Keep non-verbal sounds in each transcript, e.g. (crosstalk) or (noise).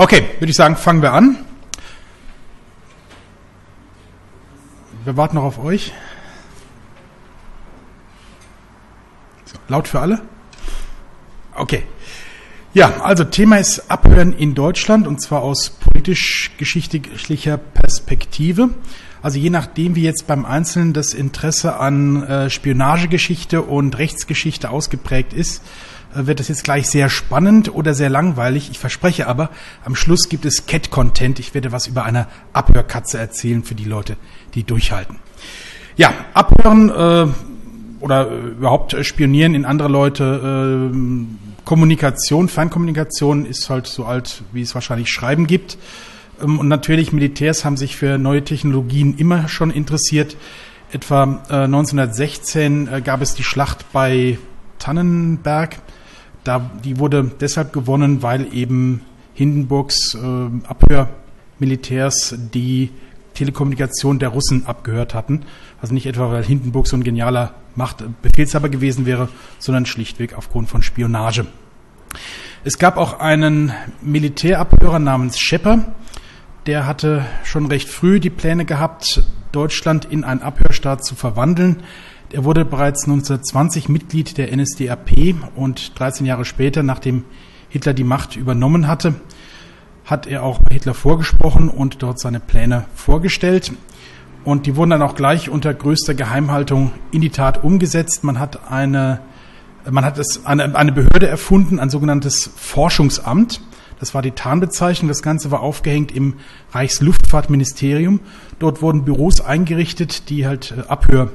Okay, würde ich sagen, fangen wir an. Wir warten noch auf euch. So, laut für alle? Okay. Ja, also Thema ist Abhören in Deutschland und zwar aus politisch-geschichtlicher Perspektive. Also je nachdem, wie jetzt beim Einzelnen das Interesse an äh, Spionagegeschichte und Rechtsgeschichte ausgeprägt ist, wird das jetzt gleich sehr spannend oder sehr langweilig. Ich verspreche aber, am Schluss gibt es Cat-Content. Ich werde was über eine Abhörkatze erzählen für die Leute, die durchhalten. Ja, Abhören äh, oder überhaupt spionieren in andere Leute. Äh, Kommunikation, Fernkommunikation ist halt so alt, wie es wahrscheinlich Schreiben gibt. Ähm, und natürlich Militärs haben sich für neue Technologien immer schon interessiert. Etwa äh, 1916 äh, gab es die Schlacht bei Tannenberg da, die wurde deshalb gewonnen, weil eben Hindenburgs äh, Abhörmilitärs die Telekommunikation der Russen abgehört hatten. Also nicht etwa, weil Hindenburg so ein genialer Machtbefehlshaber gewesen wäre, sondern schlichtweg aufgrund von Spionage. Es gab auch einen Militärabhörer namens Schepper, der hatte schon recht früh die Pläne gehabt, Deutschland in einen Abhörstaat zu verwandeln. Er wurde bereits 1920 Mitglied der NSDAP und 13 Jahre später, nachdem Hitler die Macht übernommen hatte, hat er auch bei Hitler vorgesprochen und dort seine Pläne vorgestellt. Und die wurden dann auch gleich unter größter Geheimhaltung in die Tat umgesetzt. Man hat eine, man hat es eine, eine Behörde erfunden, ein sogenanntes Forschungsamt. Das war die Tarnbezeichnung. Das Ganze war aufgehängt im Reichsluftfahrtministerium. Dort wurden Büros eingerichtet, die halt äh, Abhör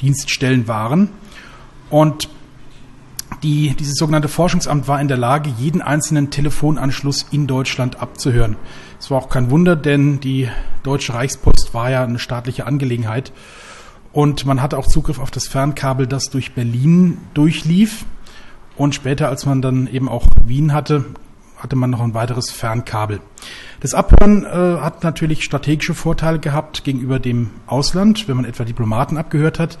Dienststellen waren. Und die, dieses sogenannte Forschungsamt war in der Lage, jeden einzelnen Telefonanschluss in Deutschland abzuhören. Es war auch kein Wunder, denn die Deutsche Reichspost war ja eine staatliche Angelegenheit. Und man hatte auch Zugriff auf das Fernkabel, das durch Berlin durchlief. Und später, als man dann eben auch Wien hatte, hatte man noch ein weiteres Fernkabel. Das Abhören äh, hat natürlich strategische Vorteile gehabt gegenüber dem Ausland, wenn man etwa Diplomaten abgehört hat.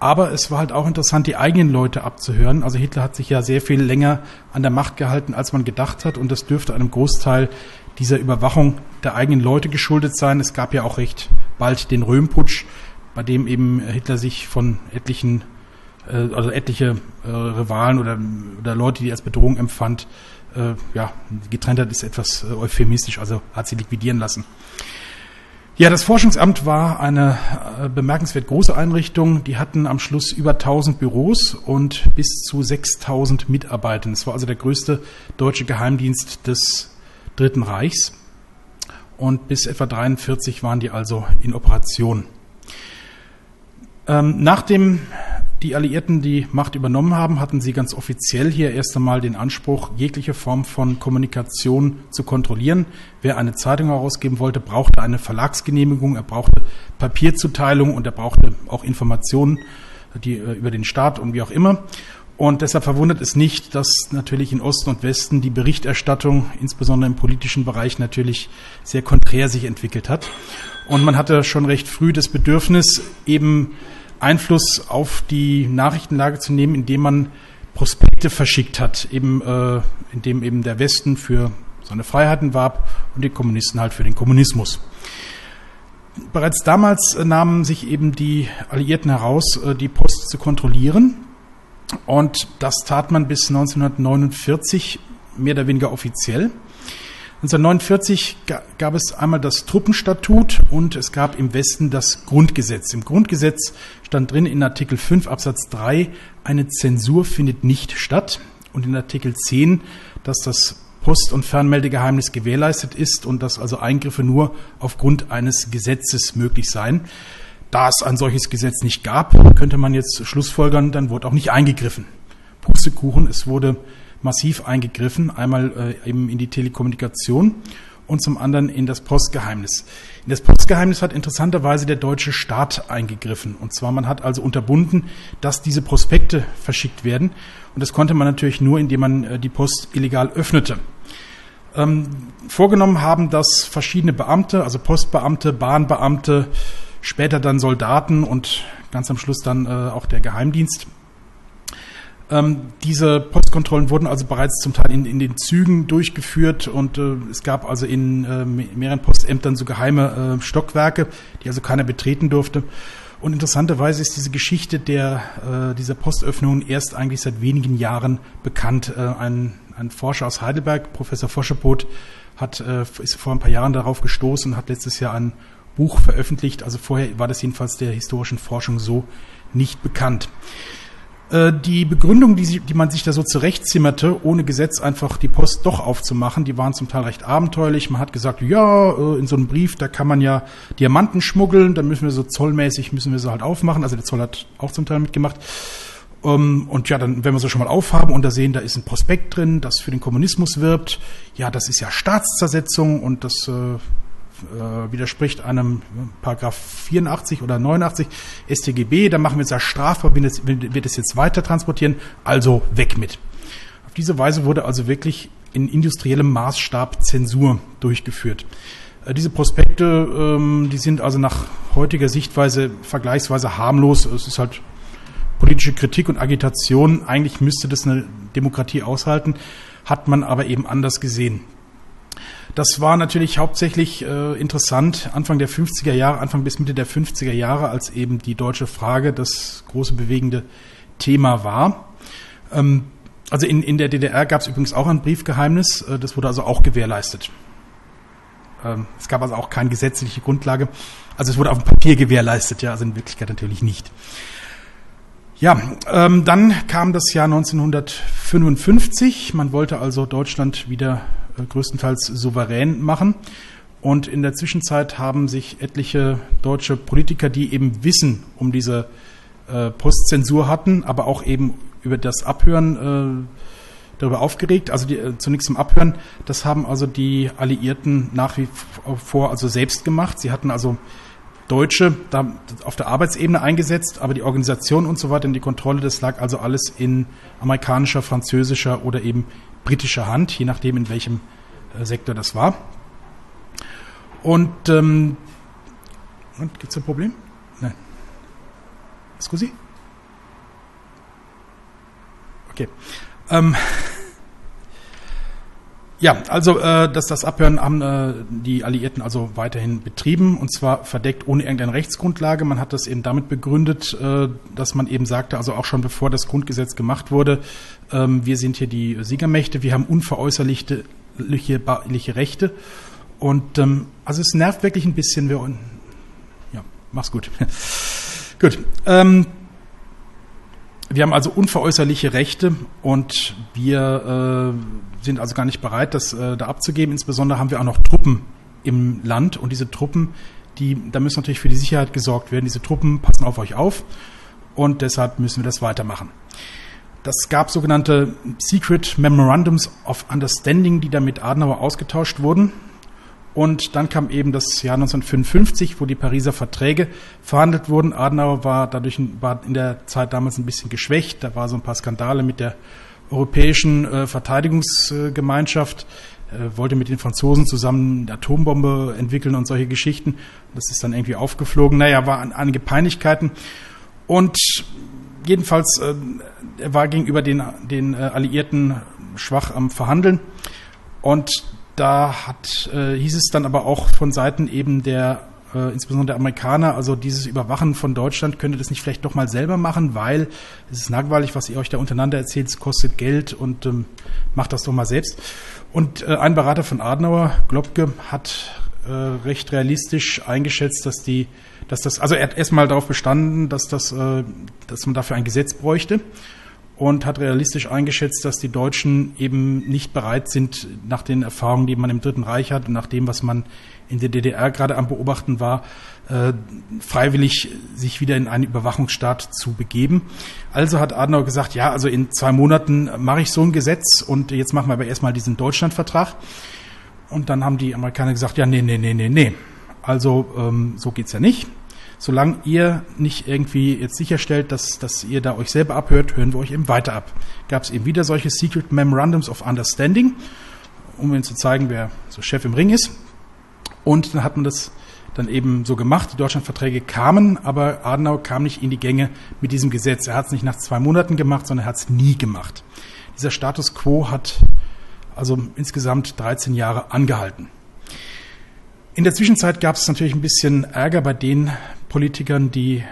Aber es war halt auch interessant, die eigenen Leute abzuhören. Also Hitler hat sich ja sehr viel länger an der Macht gehalten, als man gedacht hat. Und das dürfte einem Großteil dieser Überwachung der eigenen Leute geschuldet sein. Es gab ja auch recht bald den Röhmputsch, bei dem eben Hitler sich von etlichen, äh, also etliche äh, Rivalen oder, oder Leute, die er als Bedrohung empfand, äh, ja, getrennt hat, ist etwas äh, euphemistisch, also hat sie liquidieren lassen. Ja, das Forschungsamt war eine äh, bemerkenswert große Einrichtung. Die hatten am Schluss über 1000 Büros und bis zu 6000 Mitarbeiter. Es war also der größte deutsche Geheimdienst des Dritten Reichs. Und bis etwa 43 waren die also in Operation. Ähm, nach dem die Alliierten die Macht übernommen haben, hatten sie ganz offiziell hier erst einmal den Anspruch, jegliche Form von Kommunikation zu kontrollieren. Wer eine Zeitung herausgeben wollte, brauchte eine Verlagsgenehmigung, er brauchte Papierzuteilung und er brauchte auch Informationen die, äh, über den Staat und wie auch immer. Und deshalb verwundert es nicht, dass natürlich in Osten und Westen die Berichterstattung, insbesondere im politischen Bereich, natürlich sehr konträr sich entwickelt hat. Und man hatte schon recht früh das Bedürfnis, eben Einfluss auf die Nachrichtenlage zu nehmen, indem man Prospekte verschickt hat, eben äh, indem eben der Westen für seine Freiheiten warb und die Kommunisten halt für den Kommunismus. Bereits damals äh, nahmen sich eben die Alliierten heraus, äh, die Post zu kontrollieren. Und das tat man bis 1949 mehr oder weniger offiziell. 1949 gab es einmal das Truppenstatut und es gab im Westen das Grundgesetz. Im Grundgesetz stand drin in Artikel 5 Absatz 3, eine Zensur findet nicht statt. Und in Artikel 10, dass das Post- und Fernmeldegeheimnis gewährleistet ist und dass also Eingriffe nur aufgrund eines Gesetzes möglich seien. Da es ein solches Gesetz nicht gab, könnte man jetzt schlussfolgern, dann wurde auch nicht eingegriffen. Pustekuchen, es wurde massiv eingegriffen, einmal äh, eben in die Telekommunikation und zum anderen in das Postgeheimnis. In das Postgeheimnis hat interessanterweise der deutsche Staat eingegriffen. Und zwar, man hat also unterbunden, dass diese Prospekte verschickt werden. Und das konnte man natürlich nur, indem man äh, die Post illegal öffnete. Ähm, vorgenommen haben das verschiedene Beamte, also Postbeamte, Bahnbeamte, später dann Soldaten und ganz am Schluss dann äh, auch der Geheimdienst. Ähm, diese Postkontrollen wurden also bereits zum Teil in, in den Zügen durchgeführt und äh, es gab also in äh, mehreren Postämtern so geheime äh, Stockwerke, die also keiner betreten durfte. Und interessanterweise ist diese Geschichte der, äh, dieser Postöffnungen erst eigentlich seit wenigen Jahren bekannt. Äh, ein, ein Forscher aus Heidelberg, Professor Foschepot, hat, äh, ist vor ein paar Jahren darauf gestoßen und hat letztes Jahr ein Buch veröffentlicht. Also vorher war das jedenfalls der historischen Forschung so nicht bekannt. Äh, die Begründung, die, die, man sich da so zurechtzimmerte, ohne Gesetz einfach die Post doch aufzumachen, die waren zum Teil recht abenteuerlich. Man hat gesagt, ja, äh, in so einem Brief, da kann man ja Diamanten schmuggeln, dann müssen wir so zollmäßig, müssen wir sie halt aufmachen. Also der Zoll hat auch zum Teil mitgemacht. Ähm, und ja, dann, wenn wir sie schon mal aufhaben und da sehen, da ist ein Prospekt drin, das für den Kommunismus wirbt, ja, das ist ja Staatszersetzung und das äh, widerspricht einem Paragraph 84 oder 89 StGB, da machen wir es ja strafbar, wenn es, wird es jetzt weiter transportieren, also weg mit. Auf diese Weise wurde also wirklich in industriellem Maßstab Zensur durchgeführt. Äh, diese Prospekte, ähm, die sind also nach heutiger Sichtweise vergleichsweise harmlos. Es ist halt politische Kritik und Agitation. Eigentlich müsste das eine Demokratie aushalten, hat man aber eben anders gesehen. Das war natürlich hauptsächlich äh, interessant Anfang der 50er Jahre, Anfang bis Mitte der 50er Jahre, als eben die deutsche Frage das große bewegende Thema war. Ähm, also in, in der DDR gab es übrigens auch ein Briefgeheimnis, äh, das wurde also auch gewährleistet. Ähm, es gab also auch keine gesetzliche Grundlage. Also es wurde auf dem Papier gewährleistet, ja, also in Wirklichkeit natürlich nicht. Ja, ähm, dann kam das Jahr 1955. Man wollte also Deutschland wieder größtenteils souverän machen. Und in der Zwischenzeit haben sich etliche deutsche Politiker, die eben Wissen um diese äh, Postzensur hatten, aber auch eben über das Abhören äh, darüber aufgeregt. Also die, äh, zunächst zum Abhören, das haben also die Alliierten nach wie vor also selbst gemacht. Sie hatten also Deutsche da auf der Arbeitsebene eingesetzt, aber die Organisation und so weiter und die Kontrolle, das lag also alles in amerikanischer, französischer oder eben britischer Hand, je nachdem in welchem äh, Sektor das war. Und, ähm, gibt es ein Problem? Nein. Scusi? Okay. Ähm, ja, also äh, dass das Abhören haben äh, die Alliierten also weiterhin betrieben und zwar verdeckt ohne irgendeine Rechtsgrundlage. Man hat das eben damit begründet, äh, dass man eben sagte, also auch schon bevor das Grundgesetz gemacht wurde, ähm, wir sind hier die Siegermächte, wir haben unveräußerliche Rechte und ähm, also es nervt wirklich ein bisschen. Wir, ja, mach's gut. (laughs) gut. Ähm, wir haben also unveräußerliche Rechte und wir äh, sind also gar nicht bereit, das äh, da abzugeben. Insbesondere haben wir auch noch Truppen im Land und diese Truppen, die, da müssen natürlich für die Sicherheit gesorgt werden. Diese Truppen passen auf euch auf und deshalb müssen wir das weitermachen. Das gab sogenannte Secret Memorandums of Understanding, die da mit Adenauer ausgetauscht wurden. Und dann kam eben das Jahr 1955, wo die Pariser Verträge verhandelt wurden. Adenauer war dadurch war in der Zeit damals ein bisschen geschwächt. Da war so ein paar Skandale mit der europäischen äh, Verteidigungsgemeinschaft, äh, wollte mit den Franzosen zusammen eine Atombombe entwickeln und solche Geschichten. Das ist dann irgendwie aufgeflogen. Naja, waren einige Peinlichkeiten. Und jedenfalls, äh, er war gegenüber den, den äh, Alliierten schwach am Verhandeln. Und da hat, äh, hieß es dann aber auch von Seiten eben der, äh, insbesondere der Amerikaner, also dieses Überwachen von Deutschland, könnte das nicht vielleicht doch mal selber machen, weil es ist langweilig, was ihr euch da untereinander erzählt, es kostet Geld und ähm, macht das doch mal selbst. Und äh, ein Berater von Adenauer, Globke, hat äh, recht realistisch eingeschätzt, dass die, dass das, also er hat erstmal darauf bestanden, dass das, äh, dass man dafür ein Gesetz bräuchte und hat realistisch eingeschätzt, dass die Deutschen eben nicht bereit sind, nach den Erfahrungen, die man im Dritten Reich hat und nach dem, was man in der DDR gerade am Beobachten war, äh, freiwillig sich wieder in einen Überwachungsstaat zu begeben. Also hat Adenauer gesagt, ja, also in zwei Monaten mache ich so ein Gesetz und jetzt machen wir aber erstmal diesen Deutschlandvertrag. Und dann haben die Amerikaner gesagt, ja, nee, nee, nee, nee, nee. Also ähm, so geht's ja nicht solange ihr nicht irgendwie jetzt sicherstellt, dass, dass ihr da euch selber abhört, hören wir euch eben weiter ab. Gab es eben wieder solche Secret Memorandums of Understanding, um ihnen zu zeigen, wer so Chef im Ring ist. Und dann hat man das dann eben so gemacht. Die Deutschlandverträge kamen, aber Adenauer kam nicht in die Gänge mit diesem Gesetz. Er hat es nicht nach zwei Monaten gemacht, sondern er hat es nie gemacht. Dieser Status quo hat also insgesamt 13 Jahre angehalten. In der Zwischenzeit gab es natürlich ein bisschen Ärger bei den Politikern, die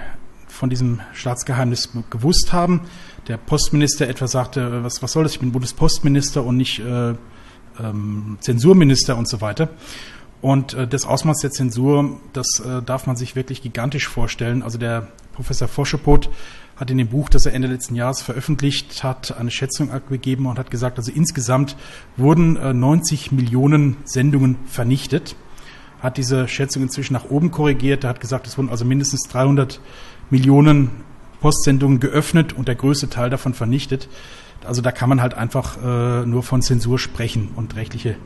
von diesem Staatsgeheimnis gewusst haben. Der Postminister etwa sagte, was, was soll das, ich bin Bundespostminister und nicht äh, ähm, Zensurminister und so weiter. Und äh, das Ausmaß der Zensur, das äh, darf man sich wirklich gigantisch vorstellen. Also der Professor Forschepot hat in dem Buch, das er Ende letzten Jahres veröffentlicht hat, eine Schätzung abgegeben und hat gesagt, also insgesamt wurden äh, 90 Millionen Sendungen vernichtet. Hat diese Schätzung inzwischen nach oben korrigiert. Er hat gesagt, es wurden also mindestens 300 Millionen Postsendungen geöffnet und der größte Teil davon vernichtet. Also da kann man halt einfach äh, nur von Zensur sprechen und rechtliche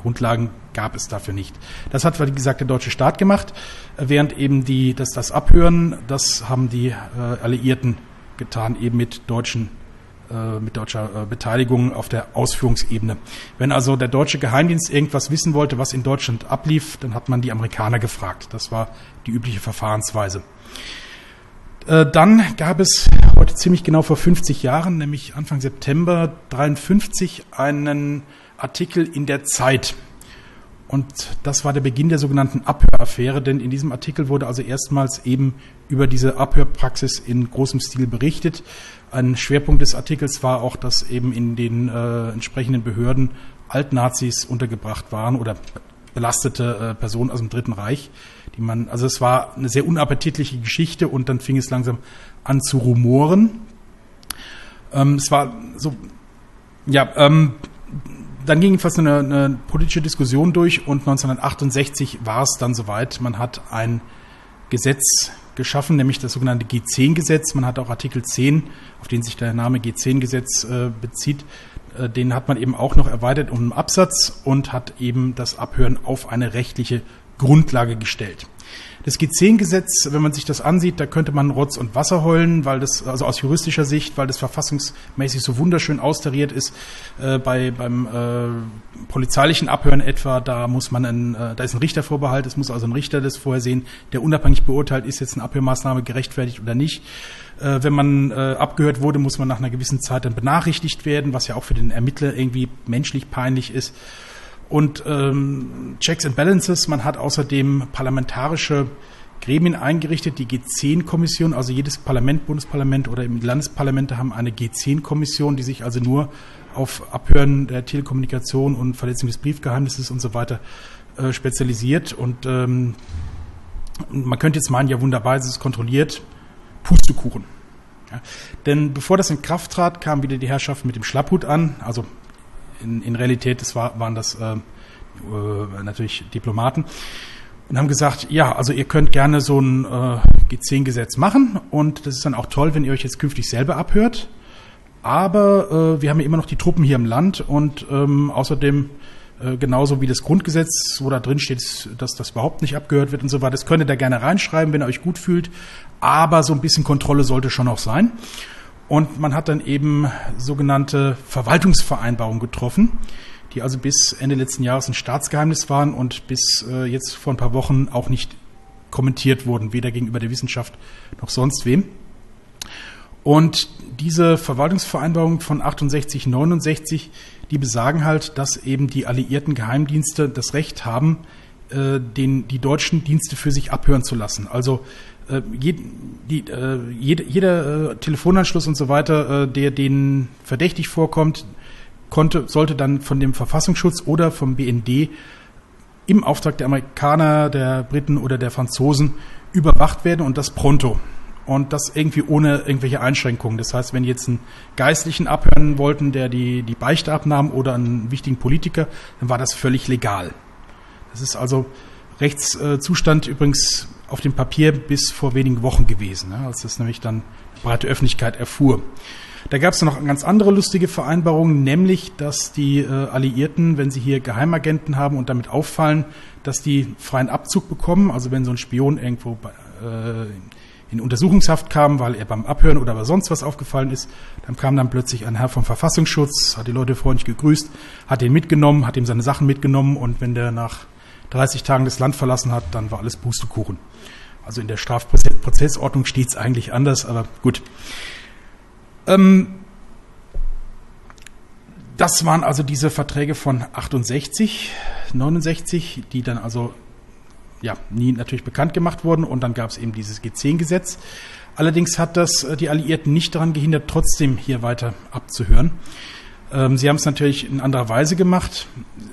Grundlagen gab es dafür nicht. Das hat, wie gesagt, der deutsche Staat gemacht, während eben die, das, das Abhören, das haben die äh, Alliierten getan, eben mit deutschen äh, mit deutscher äh, Beteiligung auf der Ausführungsebene. Wenn also der deutsche Geheimdienst irgendwas wissen wollte, was in Deutschland ablief, dann hat man die Amerikaner gefragt. Das war die übliche Verfahrensweise. Äh, dann gab es heute ziemlich genau vor 50 Jahren, nämlich Anfang September 53, einen Artikel in der Zeit. Und das war der Beginn der sogenannten Abhöraffäre, denn in diesem Artikel wurde also erstmals eben über diese Abhörpraxis in großem Stil berichtet. Ein Schwerpunkt des Artikels war auch, dass eben in den äh, entsprechenden Behörden Altnazis untergebracht waren oder belastete äh, Personen aus dem Dritten Reich, die man, also es war eine sehr unappetitliche Geschichte und dann fing es langsam an zu rumoren. Ähm, es war so, ja, ähm, dann ging fast eine, eine politische Diskussion durch und 1968 war es dann soweit. Man hat ein Gesetz geschaffen, nämlich das sogenannte G10-Gesetz. Man hat auch Artikel 10, auf den sich der Name G10-Gesetz äh, bezieht, äh, den hat man eben auch noch erweitert um einen Absatz und hat eben das Abhören auf eine rechtliche Grundlage gestellt. Das G10-Gesetz, wenn man sich das ansieht, da könnte man Rotz und Wasser heulen, weil das, also aus juristischer Sicht, weil das verfassungsmäßig so wunderschön austariert ist. Äh, bei, beim äh, polizeilichen Abhören etwa, da muss man ein, äh, da ist ein Richtervorbehalt, es muss also ein Richter das vorher sehen, der unabhängig beurteilt, ist jetzt eine Abhörmaßnahme gerechtfertigt oder nicht. Äh, wenn man äh, abgehört wurde, muss man nach einer gewissen Zeit dann benachrichtigt werden, was ja auch für den Ermittler irgendwie menschlich peinlich ist und ähm, Checks and Balances. Man hat außerdem parlamentarische Gremien eingerichtet, die G10-Kommission, also jedes Parlament, Bundesparlament oder im Landesparlamente haben eine G10-Kommission, die sich also nur auf Abhören der Telekommunikation und Verletzung des Briefgeheimnisses und so weiter äh, spezialisiert. Und ähm, man könnte jetzt meinen, ja wunderbar, es ist kontrolliert, Pustekuchen. Ja. Denn bevor das in Kraft trat, kam wieder die Herrschaft mit dem Schlapphut an, also in, in Realität das war, waren das äh, äh, natürlich Diplomaten und haben gesagt, ja, also ihr könnt gerne so ein äh, G10-Gesetz machen und das ist dann auch toll, wenn ihr euch jetzt künftig selber abhört. Aber äh, wir haben ja immer noch die Truppen hier im Land und ähm, außerdem äh, genauso wie das Grundgesetz, wo da drin steht, dass das überhaupt nicht abgehört wird und so weiter. Das könnt ihr da gerne reinschreiben, wenn ihr euch gut fühlt. Aber so ein bisschen Kontrolle sollte schon auch sein. Und man hat dann eben sogenannte Verwaltungsvereinbarungen getroffen, die also bis Ende letzten Jahres ein Staatsgeheimnis waren und bis äh, jetzt vor ein paar Wochen auch nicht kommentiert wurden, weder gegenüber der Wissenschaft noch sonst wem. Und diese Verwaltungsvereinbarungen von 68, 69, die besagen halt, dass eben die alliierten Geheimdienste das Recht haben, äh, den, die deutschen Dienste für sich abhören zu lassen. Also äh, je, die, äh, jede, jeder äh, Telefonanschluss und so weiter, äh, der denen verdächtig vorkommt, konnte, sollte dann von dem Verfassungsschutz oder vom BND im Auftrag der Amerikaner, der Briten oder der Franzosen überwacht werden und das pronto. Und das irgendwie ohne irgendwelche Einschränkungen. Das heißt, wenn jetzt einen Geistlichen abhören wollten, der die, die Beichte abnahm oder einen wichtigen Politiker, dann war das völlig legal. Das ist also Rechtszustand übrigens auf dem Papier bis vor wenigen Wochen gewesen, ne, als das nämlich dann die breite Öffentlichkeit erfuhr. Da gab es noch ganz andere lustige Vereinbarungen, nämlich, dass die äh, Alliierten, wenn sie hier Geheimagenten haben und damit auffallen, dass die freien Abzug bekommen. Also wenn so ein Spion irgendwo äh, in Untersuchungshaft kam, weil er beim Abhören oder bei sonst was aufgefallen ist, dann kam dann plötzlich ein Herr vom Verfassungsschutz, hat die Leute freundlich gegrüßt, hat ihn mitgenommen, hat ihm seine Sachen mitgenommen und wenn der nach 30 Tagen das Land verlassen hat, dann war alles Pustekuchen. Also in der Strafprozessordnung steht es eigentlich anders, aber gut. Ähm, das waren also diese Verträge von 68, 69, die dann also ja nie natürlich bekannt gemacht wurden und dann gab es eben dieses G10-Gesetz. Allerdings hat das äh, die Alliierten nicht daran gehindert, trotzdem hier weiter abzuhören. Ähm, sie haben es natürlich in anderer Weise gemacht.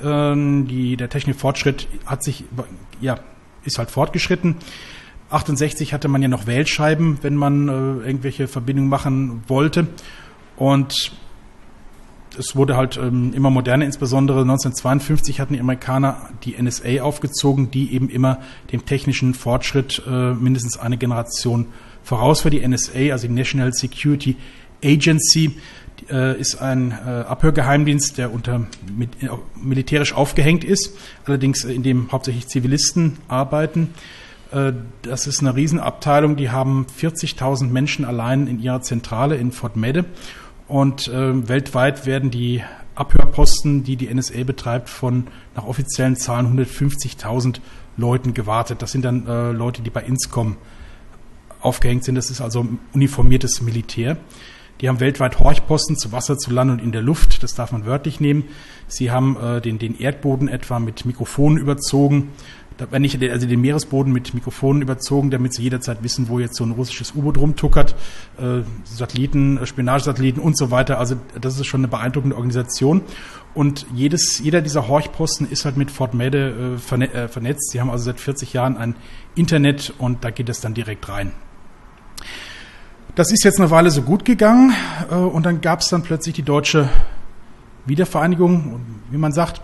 Ähm, die, der technische Fortschritt hat sich, ja, ist halt fortgeschritten. 68 hatte man ja noch Wählscheiben, wenn man äh, irgendwelche Verbindungen machen wollte. Und es wurde halt ähm, immer moderner, insbesondere 1952 hatten die Amerikaner die NSA aufgezogen, die eben immer dem technischen Fortschritt äh, mindestens eine Generation voraus war. Die NSA, also die National Security Agency, äh, ist ein äh, Abhörgeheimdienst, der unter mit, äh, militärisch aufgehängt ist, allerdings äh, in dem hauptsächlich Zivilisten arbeiten. Äh, das ist eine Riesenabteilung, die haben 40.000 Menschen allein in ihrer Zentrale in Fort Meade und weltweit werden die Abhörposten, die die NSA betreibt, von nach offiziellen Zahlen 150.000 Leuten gewartet. Das sind dann äh, Leute, die bei Inscom aufgehängt sind. Das ist also uniformiertes Militär. Die haben weltweit Horchposten zu Wasser, zu Land und in der Luft. Das darf man wörtlich nehmen. Sie haben äh, den, den Erdboden etwa mit Mikrofonen überzogen wenn nicht also den Meeresboden mit Mikrofonen überzogen, damit sie jederzeit wissen, wo jetzt so ein russisches U-Boot rumtuckert, äh, Satelliten, äh, Spionagesatelliten und so weiter. Also das ist schon eine beeindruckende Organisation. Und jedes, jeder dieser Horchposten ist halt mit Fort Meade äh, verne äh, vernetzt. Sie haben also seit 40 Jahren ein Internet und da geht es dann direkt rein. Das ist jetzt eine Weile so gut gegangen äh, und dann gab es dann plötzlich die deutsche Wiedervereinigung, wie man sagt.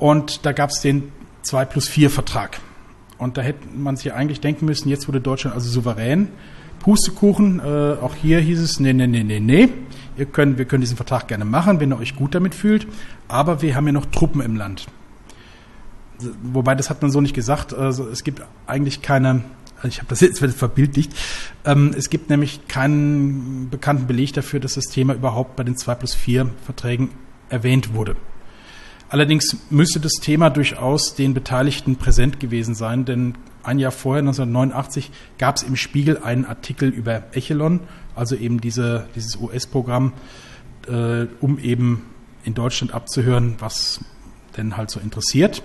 Und da gab es den 2 plus 4 Vertrag. Und da hätte man sich eigentlich denken müssen, jetzt wurde Deutschland also souverän. Pustekuchen, äh, auch hier hieß es, nee, nee, nee, nee, nee. Ihr könnt, wir können diesen Vertrag gerne machen, wenn ihr euch gut damit fühlt, aber wir haben ja noch Truppen im Land. Wobei, das hat man so nicht gesagt. Also, es gibt eigentlich keine, ich habe das jetzt verbildlicht, ähm, es gibt nämlich keinen bekannten Beleg dafür, dass das Thema überhaupt bei den 2 plus 4 Verträgen erwähnt wurde. Allerdings müsste das Thema durchaus den Beteiligten präsent gewesen sein, denn ein Jahr vorher, 1989, gab es im Spiegel einen Artikel über Echelon, also eben diese, dieses US-Programm, äh, um eben in Deutschland abzuhören, was denn halt so interessiert,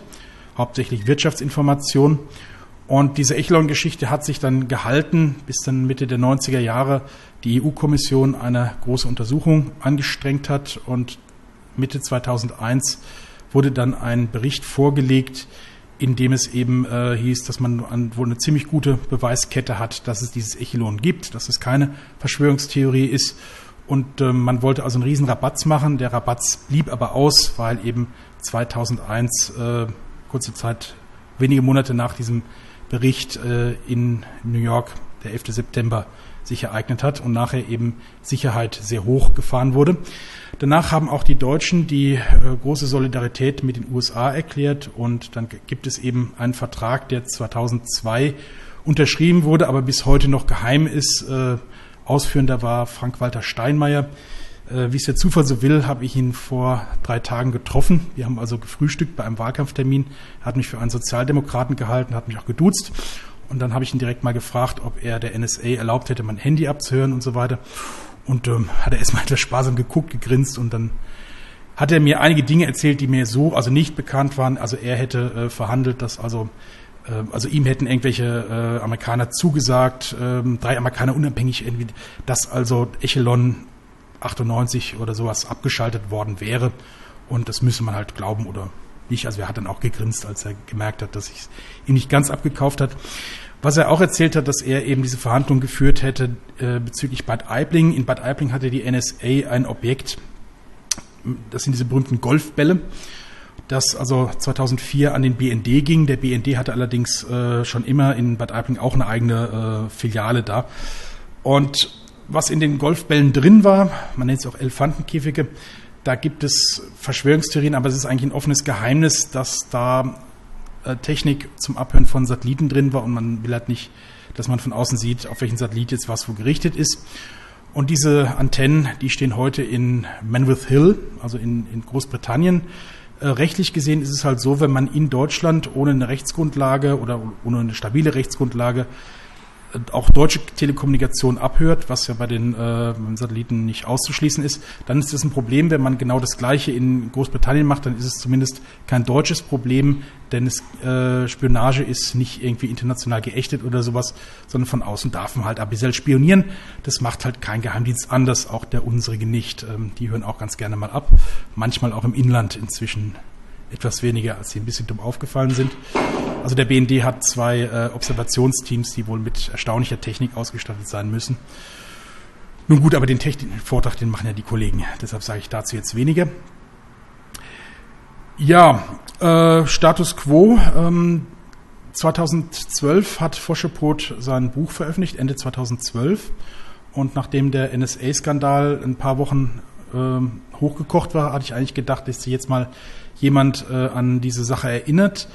hauptsächlich Wirtschaftsinformation. Und diese Echelon-Geschichte hat sich dann gehalten, bis dann Mitte der 90er Jahre die EU-Kommission eine große Untersuchung angestrengt hat und Mitte 2001 wurde dann ein Bericht vorgelegt, in dem es eben äh, hieß, dass man an, wohl eine ziemlich gute Beweiskette hat, dass es dieses Echelon gibt, dass es keine Verschwörungstheorie ist. Und äh, man wollte also einen riesen Rabatz machen. Der Rabatz blieb aber aus, weil eben 2001, äh, kurze Zeit, wenige Monate nach diesem Bericht äh, in New York, der 11. September, sich ereignet hat und nachher eben Sicherheit sehr hoch gefahren wurde. Danach haben auch die Deutschen die äh, große Solidarität mit den USA erklärt und dann gibt es eben einen Vertrag, der 2002 unterschrieben wurde, aber bis heute noch geheim ist. Äh, ausführender war Frank-Walter Steinmeier. Äh, wie es der Zufall so will, habe ich ihn vor drei Tagen getroffen. Wir haben also gefrühstückt bei einem Wahlkampftermin. Er hat mich für einen Sozialdemokraten gehalten, hat mich auch geduzt. Und dann habe ich ihn direkt mal gefragt, ob er der NSA erlaubt hätte, mein Handy abzuhören und so weiter. Und ähm, hat er erstmal (laughs) etwas sparsam geguckt, gegrinst und dann hat er mir einige Dinge erzählt, die mir so also nicht bekannt waren. Also er hätte äh, verhandelt, dass also äh, also ihm hätten irgendwelche äh, Amerikaner zugesagt, äh, drei Amerikaner unabhängig irgendwie, dass also Echelon 98 oder sowas abgeschaltet worden wäre und das müsse man halt glauben oder nicht. Also er hat dann auch gegrinst, als er gemerkt hat, dass ich es ihm nicht ganz abgekauft hat. Was er auch erzählt hat, dass er eben diese Verhandlungen geführt hätte äh, bezüglich Bad Aibling. In Bad Aibling hatte die NSA ein Objekt, das sind diese berühmten Golfbälle, das also 2004 an den BND ging. Der BND hatte allerdings äh, schon immer in Bad Aibling auch eine eigene äh, Filiale da. Und was in den Golfbällen drin war, man nennt es auch Elefantenkäfige, da gibt es Verschwörungstheorien, aber es ist eigentlich ein offenes Geheimnis, dass da äh, Technik zum Abhören von Satelliten drin war und man will halt nicht, dass man von außen sieht, auf welchen Satellit jetzt was wo gerichtet ist. Und diese Antennen, die stehen heute in Manwith Hill, also in, in Großbritannien. Äh, rechtlich gesehen ist es halt so, wenn man in Deutschland ohne eine Rechtsgrundlage oder ohne eine stabile Rechtsgrundlage auch deutsche Telekommunikation abhört, was ja bei den äh, Satelliten nicht auszuschließen ist, dann ist das ein Problem. Wenn man genau das Gleiche in Großbritannien macht, dann ist es zumindest kein deutsches Problem, denn es, äh, Spionage ist nicht irgendwie international geächtet oder sowas, sondern von außen darf man halt Abisel spionieren. Das macht halt kein Geheimdienst anders, auch der unsrige nicht. Ähm, die hören auch ganz gerne mal ab, manchmal auch im Inland inzwischen etwas weniger, als sie ein bisschen dumm aufgefallen sind. Also der BND hat zwei äh, Observationsteams, die wohl mit erstaunlicher Technik ausgestattet sein müssen. Nun gut, aber den Technik Vortrag, den machen ja die Kollegen. Deshalb sage ich dazu jetzt weniger. Ja, äh, Status quo. Ähm, 2012 hat Foschepot sein Buch veröffentlicht, Ende 2012. Und nachdem der NSA-Skandal ein paar Wochen äh, hochgekocht war, hatte ich eigentlich gedacht, dass sie jetzt mal jemand äh, an diese Sache erinnert.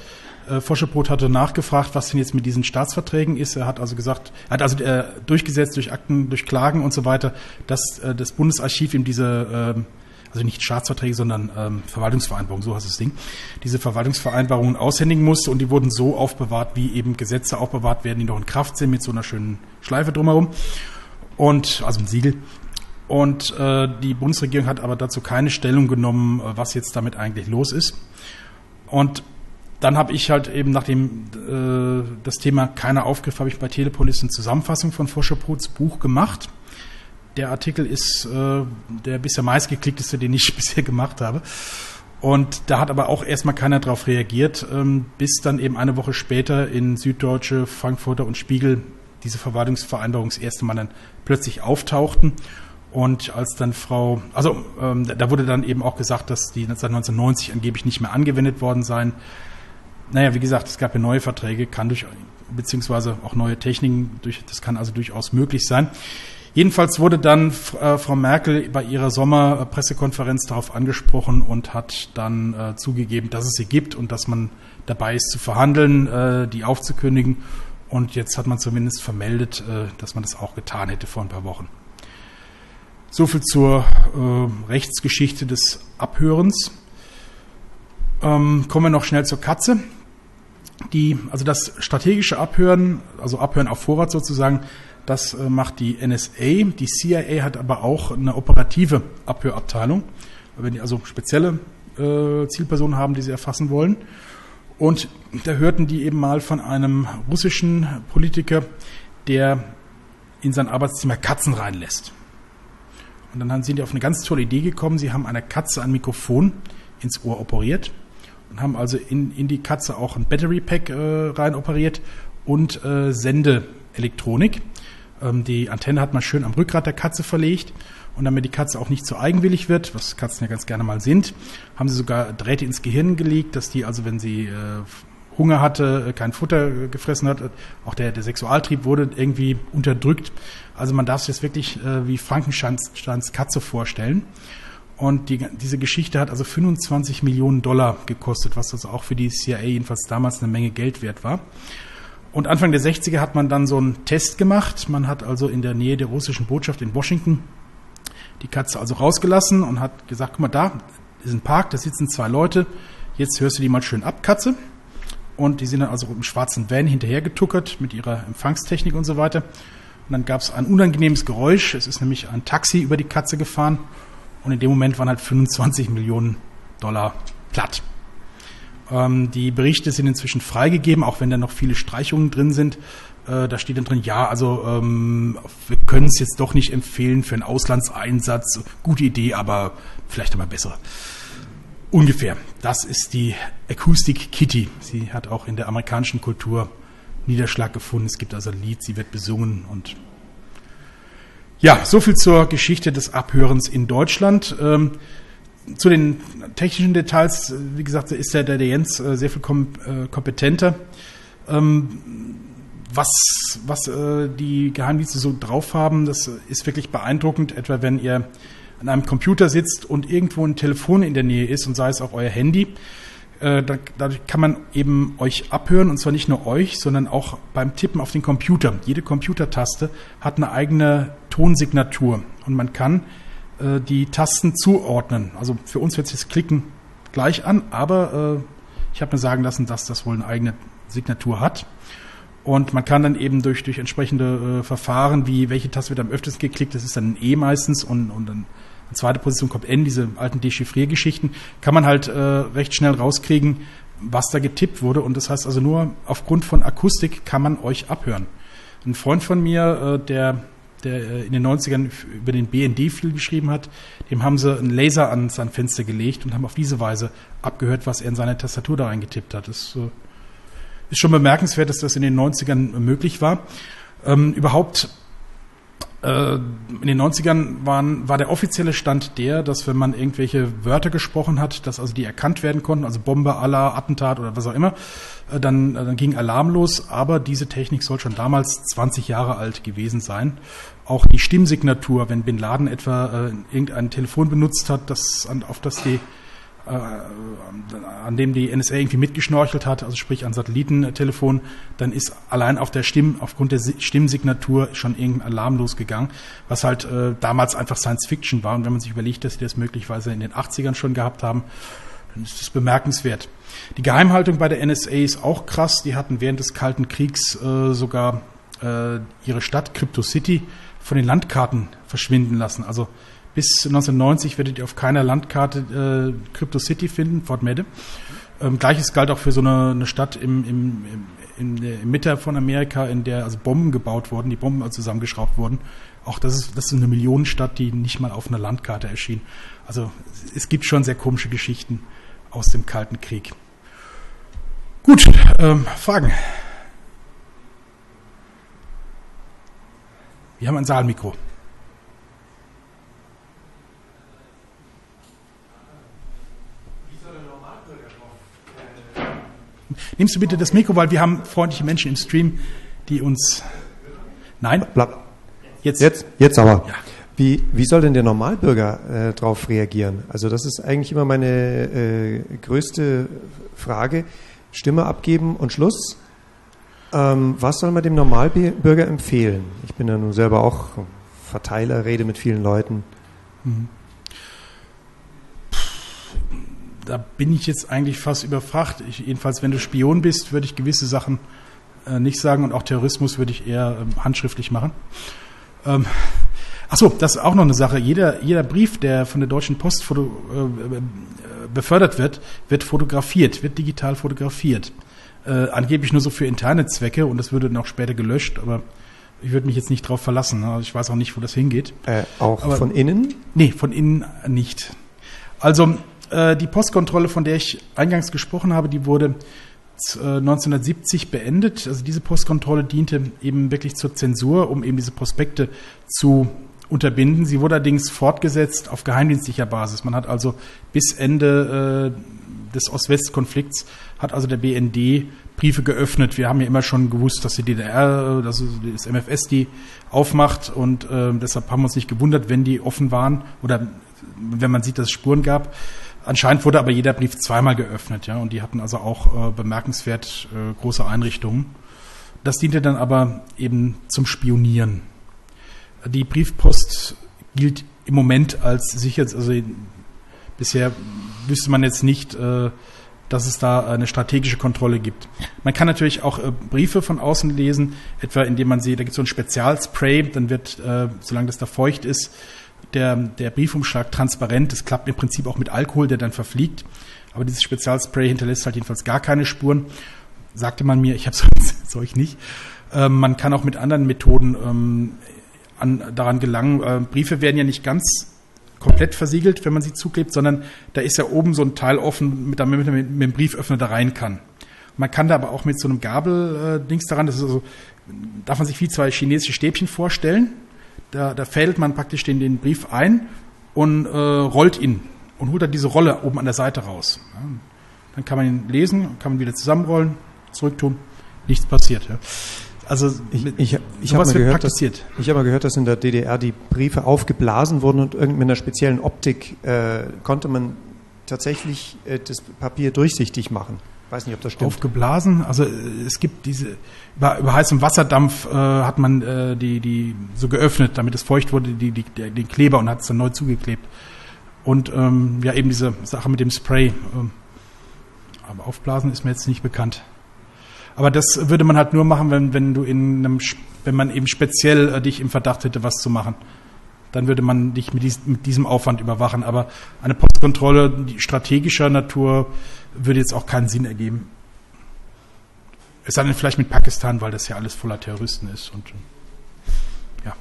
Äh, Foschebrot hatte nachgefragt, was denn jetzt mit diesen Staatsverträgen ist. Er hat also gesagt, er hat also äh, durchgesetzt durch Akten, durch Klagen und so weiter, dass äh, das Bundesarchiv ihm diese, äh, also nicht Staatsverträge, sondern ähm, Verwaltungsvereinbarungen, so heißt das Ding, diese Verwaltungsvereinbarungen aushändigen musste und die wurden so aufbewahrt, wie eben Gesetze aufbewahrt werden, die noch in Kraft sind, mit so einer schönen Schleife drumherum. Und, also ein Siegel. Und äh, die Bundesregierung hat aber dazu keine Stellung genommen, äh, was jetzt damit eigentlich los ist. Und dann habe ich halt eben, nachdem äh, das Thema keiner aufgriff, habe ich bei Telepolis eine Zusammenfassung von Forscherpots Buch gemacht. Der Artikel ist äh, der bisher meistgeklickteste, den ich (laughs) bisher gemacht habe. Und da hat aber auch erstmal keiner darauf reagiert, ähm, bis dann eben eine Woche später in Süddeutsche, Frankfurter und Spiegel diese Verwaltungsvereinbarung das erste Mal dann plötzlich auftauchten und als dann Frau, also ähm, da wurde dann eben auch gesagt, dass die seit 1990 angeblich nicht mehr angewendet worden seien. Naja, wie gesagt, es gab ja neue Verträge, kann durch, beziehungsweise auch neue Techniken, durch, das kann also durchaus möglich sein. Jedenfalls wurde dann äh, Frau Merkel bei ihrer Sommerpressekonferenz darauf angesprochen und hat dann äh, zugegeben, dass es sie gibt und dass man dabei ist zu verhandeln, äh, die aufzukündigen. Und jetzt hat man zumindest vermeldet, äh, dass man das auch getan hätte vor ein paar Wochen. So viel zur äh, Rechtsgeschichte des Abhörens. Ähm, kommen wir noch schnell zur Katze. Die, also das strategische Abhören, also Abhören auf Vorrat sozusagen, das äh, macht die NSA. Die CIA hat aber auch eine operative Abhörabteilung, wenn die also spezielle äh, Zielpersonen haben, die sie erfassen wollen. Und da hörten die eben mal von einem russischen Politiker, der in sein Arbeitszimmer Katzen reinlässt. Und dann sind die auf eine ganz tolle Idee gekommen. Sie haben einer Katze ein Mikrofon ins Ohr operiert und haben also in, in die Katze auch ein Battery Pack äh, rein operiert und äh, Sendeelektronik. Ähm, die Antenne hat man schön am Rückgrat der Katze verlegt. Und damit die Katze auch nicht zu eigenwillig wird, was Katzen ja ganz gerne mal sind, haben sie sogar Drähte ins Gehirn gelegt, dass die also, wenn sie äh, Hunger hatte, kein Futter gefressen hat. Auch der, der Sexualtrieb wurde irgendwie unterdrückt. Also man darf sich das wirklich äh, wie Frankensteins Katze vorstellen. Und die, diese Geschichte hat also 25 Millionen Dollar gekostet, was also auch für die CIA jedenfalls damals eine Menge Geld wert war. Und Anfang der 60er hat man dann so einen Test gemacht. Man hat also in der Nähe der russischen Botschaft in Washington die Katze also rausgelassen und hat gesagt, guck mal, da ist ein Park, da sitzen zwei Leute, jetzt hörst du die mal schön ab, Katze. Und die sind dann also im schwarzen Van hinterhergetuckert mit ihrer Empfangstechnik und so weiter. Und dann gab es ein unangenehmes Geräusch. Es ist nämlich ein Taxi über die Katze gefahren. Und in dem Moment waren halt 25 Millionen Dollar platt. Ähm, die Berichte sind inzwischen freigegeben, auch wenn da noch viele Streichungen drin sind. Äh, da steht dann drin, ja, also ähm, wir können es jetzt doch nicht empfehlen für einen Auslandseinsatz. Gute Idee, aber vielleicht einmal bessere. Ungefähr. Das ist die Acoustic Kitty. Sie hat auch in der amerikanischen Kultur Niederschlag gefunden. Es gibt also ein Lied, sie wird besungen und ja, so viel zur Geschichte des Abhörens in Deutschland. Ähm, zu den technischen Details, wie gesagt, ist der, der Jens äh, sehr viel kom äh, kompetenter. Ähm, was, was äh, die Geheimdienste so drauf haben, das ist wirklich beeindruckend, etwa wenn ihr an einem Computer sitzt und irgendwo ein Telefon in der Nähe ist und sei es auch euer Handy, äh, dadurch kann man eben euch abhören und zwar nicht nur euch, sondern auch beim Tippen auf den Computer. Jede Computertaste hat eine eigene Tonsignatur und man kann äh, die Tasten zuordnen. Also für uns wird es Klicken gleich an, aber äh, ich habe mir sagen lassen, dass das wohl eine eigene Signatur hat. Und man kann dann eben durch, durch entsprechende äh, Verfahren, wie welche Taste wird am öftesten geklickt, das ist dann ein E meistens und, und dann in zweiter Position kommt N, diese alten Dechiffriergeschichten, kann man halt äh, recht schnell rauskriegen, was da getippt wurde. Und das heißt also nur aufgrund von Akustik kann man euch abhören. Ein Freund von mir, äh, der, der äh, in den 90ern über den BND viel geschrieben hat, dem haben sie einen Laser an sein Fenster gelegt und haben auf diese Weise abgehört, was er in seine Tastatur da reingetippt hat. Das äh, ist schon bemerkenswert, dass das in den 90ern möglich war. Ähm, überhaupt in den 90ern waren, war der offizielle Stand der, dass wenn man irgendwelche Wörter gesprochen hat, dass also die erkannt werden konnten, also Bombe, Allah, Attentat oder was auch immer, äh, dann, äh, dann ging Alarm los. Aber diese Technik soll schon damals 20 Jahre alt gewesen sein. Auch die Stimmsignatur, wenn Bin Laden etwa äh, irgendein Telefon benutzt hat, das, auf das die äh, an dem die NSA irgendwie mitgeschnorchelt hat, also sprich an Satellitentelefon, dann ist allein auf der Stimm, aufgrund der Stimmsignatur schon irgendein Alarm losgegangen, was halt äh, damals einfach Science Fiction war. Und wenn man sich überlegt, dass sie das möglicherweise in den 80ern schon gehabt haben, dann ist das bemerkenswert. Die Geheimhaltung bei der NSA ist auch krass. Die hatten während des Kalten Kriegs äh, sogar äh, ihre Stadt Crypto City von den Landkarten verschwinden lassen. Also bis 1990 werdet ihr auf keiner Landkarte äh, Crypto City finden, Fort Meade. Ähm, Gleiches galt auch für so eine, eine Stadt im, im, im, der Mitte von Amerika, in der also Bomben gebaut wurden, die Bomben also zusammengeschraubt wurden. Auch das ist, das ist eine Millionenstadt, die nicht mal auf einer Landkarte erschien. Also es gibt schon sehr komische Geschichten aus dem Kalten Krieg. Gut, ähm, Fragen. Wir haben ein Saalmikro. Nimmst du bitte das Mikro, weil wir haben freundliche Menschen im Stream, die uns. Nein? Jetzt. Jetzt, jetzt aber. Ja. Wie, wie soll denn der Normalbürger äh, darauf reagieren? Also das ist eigentlich immer meine äh, größte Frage. Stimme abgeben und Schluss. Ähm, was soll man dem Normalbürger empfehlen? Ich bin ja nun selber auch Verteiler, rede mit vielen Leuten. Mhm da bin ich jetzt eigentlich fast überfragt. Ich, jedenfalls, wenn du Spion bist, würde ich gewisse Sachen äh, nicht sagen und auch Terrorismus würde ich eher ähm, handschriftlich machen. Ähm, Achso, das ist auch noch eine Sache. Jeder, jeder Brief, der von der Deutschen Post foto, äh, äh befördert wird, wird fotografiert, wird digital fotografiert. Äh, angeblich nur so für interne Zwecke und das würde dann auch später gelöscht, aber ich würde mich jetzt nicht drauf verlassen. Also ich weiß auch nicht, wo das hingeht. Äh, auch aber, von innen? Nee, von innen nicht. Also äh, die Postkontrolle, von der ich eingangs gesprochen habe, die wurde 1970 äh, beendet. Also diese Postkontrolle diente eben wirklich zur Zensur, um eben diese Prospekte zu unterbinden. Sie wurde allerdings fortgesetzt auf geheimdienstlicher Basis. Man hat also bis Ende äh, des Ost-West-Konflikts hat also der BND Briefe geöffnet. Wir haben ja immer schon gewusst, dass die DDR, dass das MFS die aufmacht und deshalb haben wir uns nicht gewundert, wenn die offen waren oder wenn man sieht, dass es Spuren gab. Anscheinend wurde aber jeder Brief zweimal geöffnet, ja, und die hatten also auch äh, bemerkenswert äh, große Einrichtungen. Das diente dann aber eben zum Spionieren. Die Briefpost gilt im Moment als sicher, also bisher wüsste man jetzt nicht, äh, dass es da eine strategische Kontrolle gibt. Man kann natürlich auch äh, Briefe von außen lesen, etwa indem man sie, da gibt es so ein Spezialspray, dann wird, äh, solange das da feucht ist, der, der Briefumschlag transparent. Das klappt im Prinzip auch mit Alkohol, der dann verfliegt. Aber dieses Spezialspray hinterlässt halt jedenfalls gar keine Spuren. Sagte man mir, ich habe (laughs) solch nicht. Ähm, man kann auch mit anderen Methoden ähm, an, daran gelangen. Äh, Briefe werden ja nicht ganz komplett versiegelt, wenn man sie zuklebt, sondern da ist ja oben so ein Teil offen, mit, damit man mit, mit dem Brieföffner da rein kann. Man kann da aber auch mit so einem Gabel-Dings äh, daran, das ist also, darf man sich wie zwei chinesische Stäbchen vorstellen. Da, da fädelt man praktisch den, den Brief ein und äh, rollt ihn und holt dann diese Rolle oben an der Seite raus. Ja. Dann kann man ihn lesen, kann man wieder zusammenrollen, zurücktun, nichts passiert. Ja. Also ich, ich, ich habe mal, gehört, dass, ich hab mal gehört, dass in der DDR die Briefe aufgeblasen wurden und mit einer speziellen Optik äh, konnte man tatsächlich äh, das Papier durchsichtig machen weiß nicht, ob das stimmt. Aufgeblasen. Also äh, es gibt diese über, über heißem Wasserdampf äh, hat man äh, die die so geöffnet, damit es feucht wurde, die, die den Kleber und hat es dann neu zugeklebt. Und ähm, ja, eben diese Sache mit dem Spray. Ähm, aber aufblasen ist mir jetzt nicht bekannt. Aber das würde man halt nur machen, wenn, wenn du in einem, wenn man eben speziell äh, dich im Verdacht hätte, was zu machen. Dann würde man dich mit, dies, mit diesem Aufwand überwachen. Aber eine Postkontrolle strategischer Natur würde jetzt auch keinen Sinn ergeben. Es sei denn vielleicht mit Pakistan, weil das ja alles voller Terroristen ist und ja.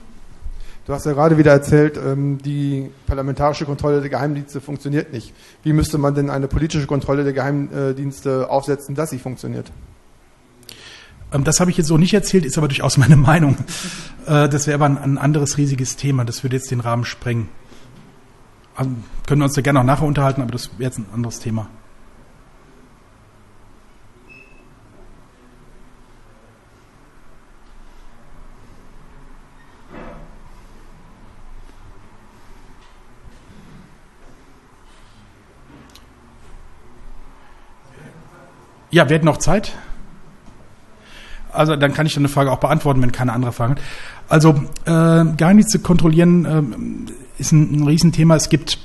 Du hast ja gerade wieder erzählt, ähm, die parlamentarische Kontrolle der Geheimdienste funktioniert nicht. Wie müsste man denn eine politische Kontrolle der Geheimdienste aufsetzen, dass sie funktioniert? Ähm, das habe ich jetzt so nicht erzählt, ist aber durchaus meine Meinung. Äh, das wäre aber ein anderes riesiges Thema. Das würde jetzt den Rahmen sprengen. Also können wir uns da gerne noch nachher unterhalten, aber das wäre jetzt ein anderes Thema. Ja, wir hätten noch Zeit. Also dann kann ich dann eine Frage auch beantworten, wenn keine andere Frage. Also äh, Geheimdienste kontrollieren äh, ist ein, ein Riesenthema. Es gibt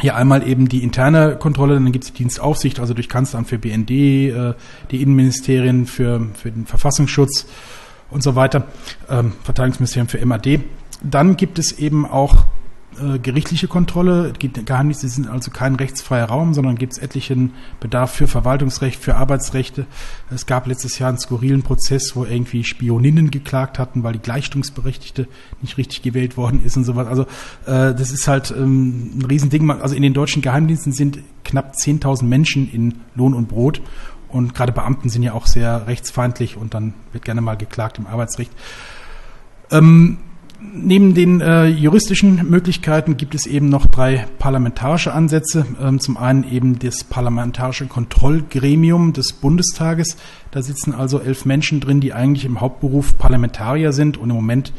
hier einmal eben die interne Kontrolle, dann gibt es die Dienstaufsicht, also durch Kanzleramt für BND, äh, die Innenministerien für, für den Verfassungsschutz und so weiter, ähm, Verteidigungsministerium für MAD. Dann gibt es eben auch äh, gerichtliche Kontrolle. Geheimdienste sind also kein rechtsfreier Raum, sondern gibt es etlichen Bedarf für Verwaltungsrecht, für Arbeitsrechte. Es gab letztes Jahr einen skurrilen Prozess, wo irgendwie Spioninnen geklagt hatten, weil die Gleichstellungsberechtigte nicht richtig gewählt worden ist und so was. Also äh, das ist halt ähm, ein Riesending. Also in den deutschen Geheimdiensten sind knapp 10.000 Menschen in Lohn und Brot. Und gerade Beamten sind ja auch sehr rechtsfeindlich und dann wird gerne mal geklagt im Arbeitsrecht. Ähm, Neben den äh, juristischen Möglichkeiten gibt es eben noch drei parlamentarische Ansätze. Ähm, zum einen eben das parlamentarische Kontrollgremium des Bundestages. Da sitzen also elf Menschen drin, die eigentlich im Hauptberuf Parlamentarier sind und im Moment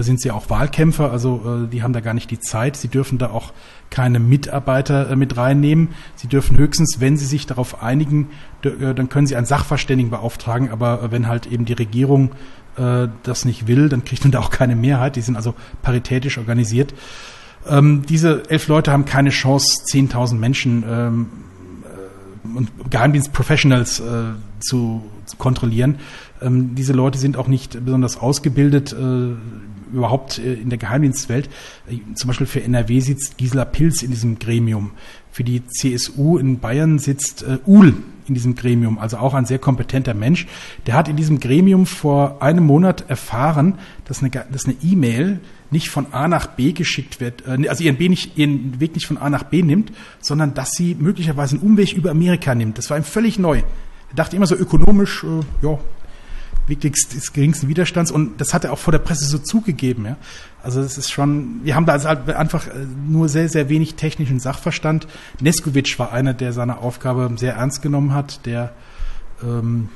sind sie auch Wahlkämpfer. Also äh, die haben da gar nicht die Zeit. Sie dürfen da auch keine Mitarbeiter äh, mit reinnehmen. Sie dürfen höchstens, wenn sie sich darauf einigen, äh, dann können sie einen Sachverständigen beauftragen. Aber äh, wenn halt eben die Regierung äh, das nicht will, dann kriegt man da auch keine Mehrheit. Die sind also paritätisch organisiert. Ähm, diese elf Leute haben keine Chance, 10.000 Menschen ähm, äh, und Geheimdienst-Professionals äh, zu, kontrollieren. Ähm, diese Leute sind auch nicht besonders ausgebildet, äh, überhaupt äh, in der Geheimdienstwelt. Äh, zum Beispiel für NRW sitzt Gisela Pilz in diesem Gremium. Für die CSU in Bayern sitzt äh, Uhl in diesem Gremium, also auch ein sehr kompetenter Mensch. Der hat in diesem Gremium vor einem Monat erfahren, dass eine dass eine E-Mail nicht von A nach B geschickt wird, äh, also ihren, B nicht, ihren Weg nicht von A nach B nimmt, sondern dass sie möglicherweise einen Umweg über Amerika nimmt. Das war ihm völlig neu. Er dachte immer so ökonomisch, äh, ja, Weg des geringsten Widerstands und das hat er auch vor der Presse so zugegeben. Ja. Also es ist schon, wir haben da also einfach äh, nur sehr, sehr wenig technischen Sachverstand. Neskovic war einer, der seine Aufgabe sehr ernst genommen hat, der ähm,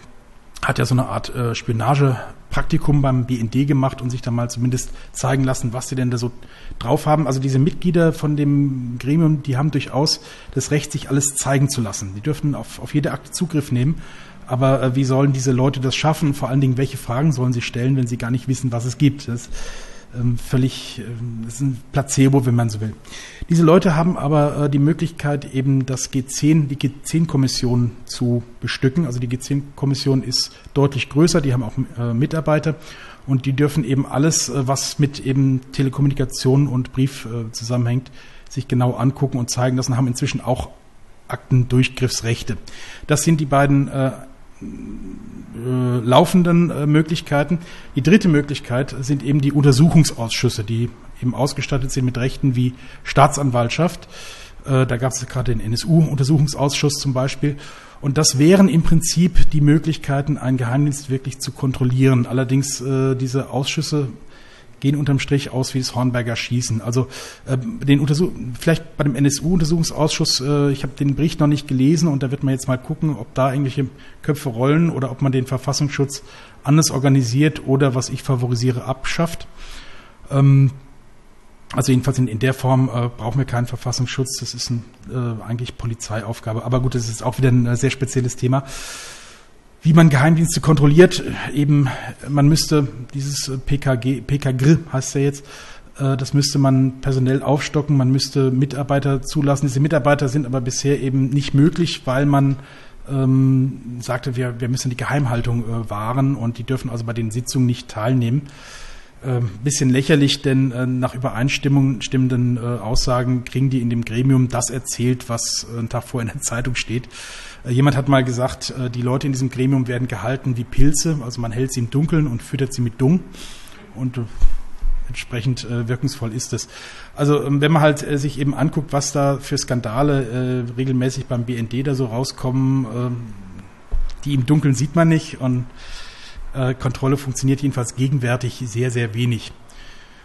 hat ja so eine Art äh, Spionagepraktikum beim BND gemacht und sich dann mal zumindest zeigen lassen, was sie denn da so drauf haben. Also diese Mitglieder von dem Gremium, die haben durchaus das Recht, sich alles zeigen zu lassen. Die dürfen auf, auf jede Akte Zugriff nehmen. Aber äh, wie sollen diese Leute das schaffen? Vor allen Dingen, welche Fragen sollen sie stellen, wenn sie gar nicht wissen, was es gibt? Das ist ähm, völlig, das ist ein Placebo, wenn man so will. Diese Leute haben aber äh, die Möglichkeit, eben das G10, die G10-Kommission zu bestücken. Also die G10-Kommission ist deutlich größer, die haben auch äh, Mitarbeiter und die dürfen eben alles, äh, was mit eben Telekommunikation und Brief äh, zusammenhängt, sich genau angucken und zeigen lassen, haben inzwischen auch Aktendurchgriffsrechte. Das sind die beiden äh, äh, laufenden äh, Möglichkeiten. Die dritte Möglichkeit sind eben die Untersuchungsausschüsse, die eben ausgestattet sind mit Rechten wie Staatsanwaltschaft. Äh, da gab es gerade den NSU-Untersuchungsausschuss zum Beispiel. Und das wären im Prinzip die Möglichkeiten, einen Geheimdienst wirklich zu kontrollieren. Allerdings äh, diese Ausschüsse gehen unterm Strich aus wie das Hornberger Schießen. Also äh, den Untersuch vielleicht bei dem NSU-Untersuchungsausschuss, äh, ich habe den Bericht noch nicht gelesen und da wird man jetzt mal gucken, ob da irgendwelche Köpfe rollen oder ob man den Verfassungsschutz anders organisiert oder was ich favorisiere, abschafft. Ähm, also jedenfalls in, in der Form äh, brauchen wir keinen Verfassungsschutz. Das ist ein, äh, eigentlich Polizeiaufgabe. Aber gut, das ist auch wieder ein äh, sehr spezielles Thema wie man Geheimdienste kontrolliert. Eben, man müsste dieses PKG, PKGR heißt ja jetzt, Äh, das müsste man personell aufstocken, man müsste Mitarbeiter zulassen. Diese Mitarbeiter sind aber bisher eben nicht möglich, weil man ähm, sagte, wir, wir müssen die Geheimhaltung äh, wahren und die dürfen also bei den Sitzungen nicht teilnehmen. Äh, bisschen lächerlich, denn äh, nach Übereinstimmung stimmenden äh, Aussagen kriegen die in dem Gremium das erzählt, was äh, einen Tag vorher in der Zeitung steht. Äh, jemand hat mal gesagt, äh, die Leute in diesem Gremium werden gehalten wie Pilze, also man hält sie im Dunkeln und füttert sie mit Dung und entsprechend äh, wirkungsvoll ist es. Also ähm, wenn man halt äh, sich eben anguckt, was da für Skandale äh, regelmäßig beim BND da so rauskommen, ähm, die im Dunkeln sieht man nicht und äh, Kontrolle funktioniert jedenfalls gegenwärtig sehr, sehr wenig.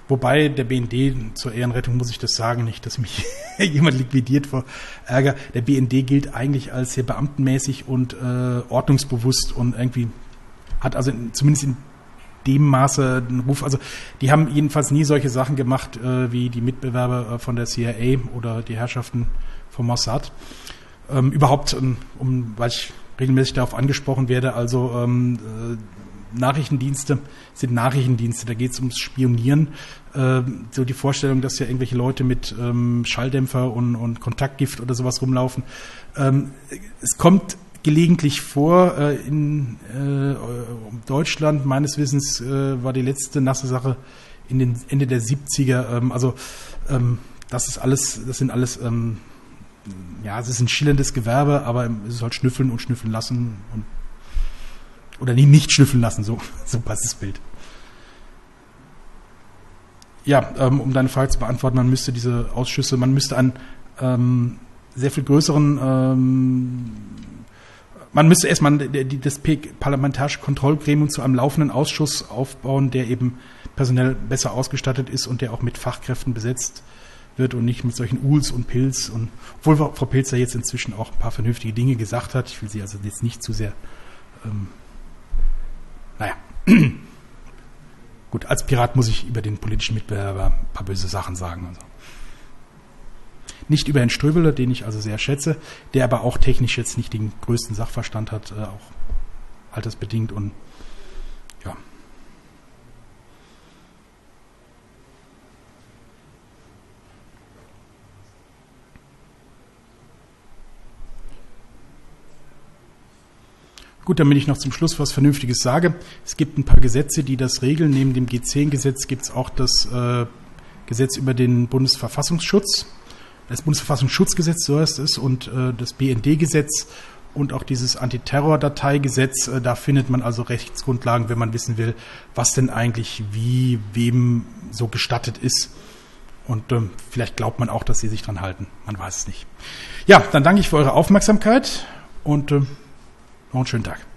Wobei der BND, zur Ehrenrettung muss ich das sagen, nicht, dass mich (laughs) jemand liquidiert vor Ärger. Der BND gilt eigentlich als sehr beamtenmäßig und äh, ordnungsbewusst und irgendwie hat also in, zumindest in dem Maße einen Ruf. Also die haben jedenfalls nie solche Sachen gemacht äh, wie die Mitbewerber äh, von der CIA oder die Herrschaften vom Mossad. Ähm, überhaupt, ähm, um, weil ich regelmäßig darauf angesprochen werde, also ähm, äh, Nachrichtendienste sind Nachrichtendienste, da geht es ums Spionieren. Äh, so die Vorstellung, dass ja irgendwelche Leute mit ähm, Schalldämpfer und, und Kontaktgift oder sowas rumlaufen. Ähm, es kommt gelegentlich vor. Äh, in äh, Deutschland, meines Wissens, äh, war die letzte nasse Sache in den Ende der 70er. Ähm, also ähm, das ist alles, das sind alles, ähm, ja, es ist ein schillerndes Gewerbe, aber es ist halt schnüffeln und schnüffeln lassen und oder nie nicht schnüffeln lassen, so, (laughs) so passt das Bild. Ja, ähm, um deine Frage zu beantworten, man müsste diese Ausschüsse, man müsste einen ähm, sehr viel größeren ähm, man müsste erstmal das parlamentarische Kontrollgremium zu einem laufenden Ausschuss aufbauen, der eben personell besser ausgestattet ist und der auch mit Fachkräften besetzt wird und nicht mit solchen Uls und Pilz. Und obwohl Frau Pilzer jetzt inzwischen auch ein paar vernünftige Dinge gesagt hat, ich will sie also jetzt nicht zu sehr, ähm. (clears throat) Gut, als Pirat muss ich über den politischen Mitbewerber ein paar böse Sachen sagen. Also. Nicht über Herrn Ströbeler, den ich also sehr schätze, der aber auch technisch jetzt nicht den größten Sachverstand hat, äh, auch altersbedingt und Gut, damit ich noch zum Schluss was Vernünftiges sage. Es gibt ein paar Gesetze, die das regeln. Neben dem G10-Gesetz gibt es auch das äh, Gesetz über den Bundesverfassungsschutz das Bundesverfassungsschutzgesetz, so heißt es, und äh, das BND-Gesetz und auch dieses Antiterror-Dateigesetz. Äh, da findet man also Rechtsgrundlagen, wenn man wissen will, was denn eigentlich wie wem so gestattet ist. Und ähm, vielleicht glaubt man auch, dass sie sich dran halten. Man weiß es nicht. Ja, dann danke ich für eure Aufmerksamkeit und äh, einen schönen Tag.